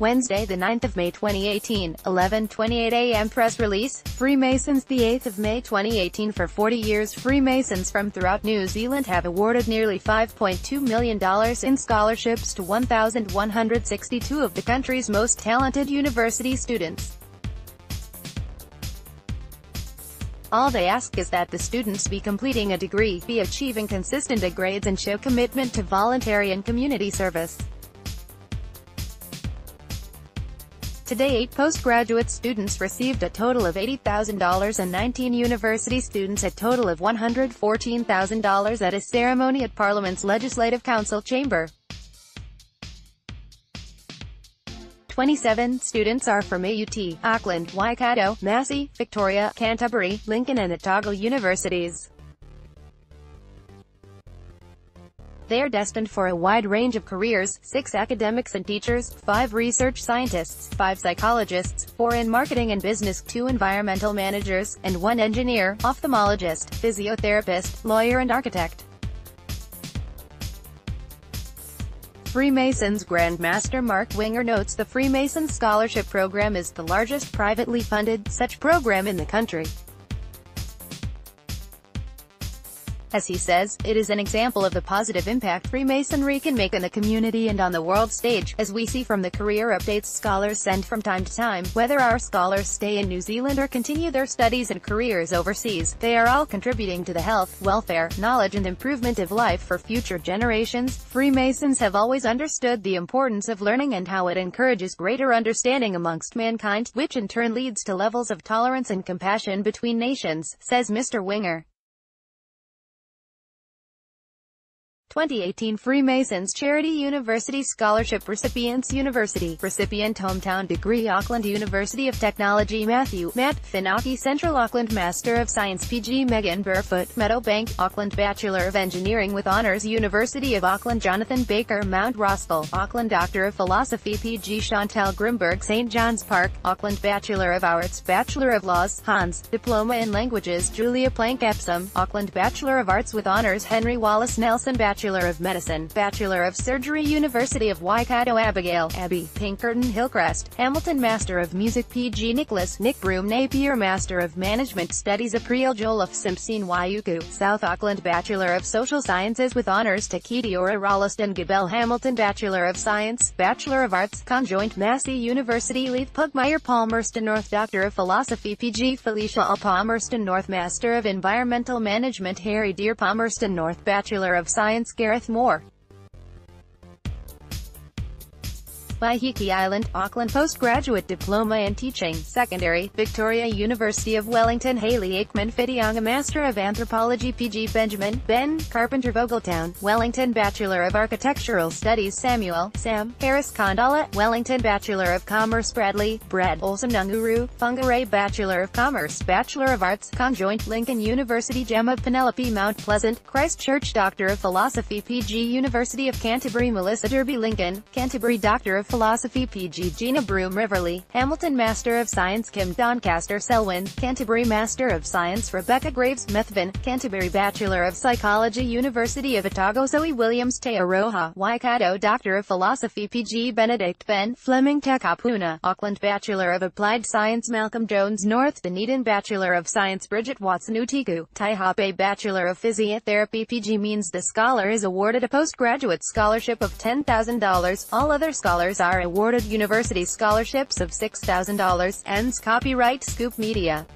Wednesday, the 9th of May 2018, 11:28 a.m. Press release: Freemasons, the 8th of May 2018. For 40 years, Freemasons from throughout New Zealand have awarded nearly $5.2 million in scholarships to 1,162 of the country's most talented university students. All they ask is that the students be completing a degree, be achieving consistent grades and show commitment to voluntary and community service. Today eight postgraduate students received a total of $80,000 and 19 university students a total of $114,000 at a ceremony at Parliament's Legislative Council chamber. 27 students are from AUT, Auckland, Waikato, Massey, Victoria, Canterbury, Lincoln and Otago universities. They are destined for a wide range of careers, six academics and teachers, five research scientists, five psychologists, four in marketing and business, two environmental managers, and one engineer, ophthalmologist, physiotherapist, lawyer and architect. Freemasons Grand Master Mark Winger notes the Freemason Scholarship Program is the largest privately funded such program in the country. As he says, it is an example of the positive impact Freemasonry can make in the community and on the world stage, as we see from the career updates scholars send from time to time. Whether our scholars stay in New Zealand or continue their studies and careers overseas, they are all contributing to the health, welfare, knowledge and improvement of life for future generations. Freemasons have always understood the importance of learning and how it encourages greater understanding amongst mankind, which in turn leads to levels of tolerance and compassion between nations, says Mr. Winger. 2018 Freemasons Charity University Scholarship Recipients University Recipient Hometown Degree Auckland University of Technology Matthew, Matt, Finaki Central Auckland Master of Science PG Megan Barefoot, Meadowbank, Auckland Bachelor of Engineering with Honours University of Auckland Jonathan Baker Mount Roskill, Auckland Doctor of Philosophy PG Chantal Grimberg St. John's Park, Auckland Bachelor of Arts Bachelor of Laws, Hans, Diploma in Languages Julia Plank Epsom, Auckland Bachelor of Arts with Honours Henry Wallace Nelson Bachelor Bachelor of Medicine, Bachelor of Surgery University of Waikato Abigail, Abby, Pinkerton Hillcrest, Hamilton Master of Music PG Nicholas, Nick Broom Napier Master of Management Studies April Joliffe Simpson Waiuku, South Auckland Bachelor of Social Sciences with Honours Takiti Ora Rolliston Gabel Hamilton Bachelor of Science, Bachelor of Arts, Conjoint Massey University Leith Pugmire Palmerston North Doctor of Philosophy PG Felicia Al Palmerston North Master of Environmental Management Harry Deer Palmerston North Bachelor of Science Gareth Moore Waiheke Island, Auckland Postgraduate Diploma in Teaching, Secondary, Victoria University of Wellington Haley Aikman Whitianga Master of Anthropology PG Benjamin, Ben, Carpenter Vogeltown, Wellington Bachelor of Architectural Studies Samuel, Sam, Harris Khandallah, Wellington Bachelor of Commerce Bradley, Brad, Olson Ngunguru, Whangarei Bachelor of Commerce, Bachelor of Arts, Conjoint Lincoln University Gemma Penelope Mount Pleasant, Christchurch Doctor of Philosophy PG University of Canterbury Melissa Derby Lincoln, Canterbury Doctor of Philosophy PG Gina Broom Riverlea, Hamilton Master of Science Kim Doncaster Selwyn, Canterbury Master of Science Rebecca Graves Methven, Canterbury Bachelor of Psychology University of Otago Zoe Williams Te Aroha, Waikato Doctor of Philosophy PG Benedict Ben, Fleming Takapuna, Auckland Bachelor of Applied Science Malcolm Jones North Dunedin Bachelor of Science Bridget Watson Utiku, Taihape Bachelor of Physiotherapy PG means the scholar is awarded a postgraduate scholarship of $10,000, all other are awarded university scholarships of $6,000, ends copyright Scoop Media.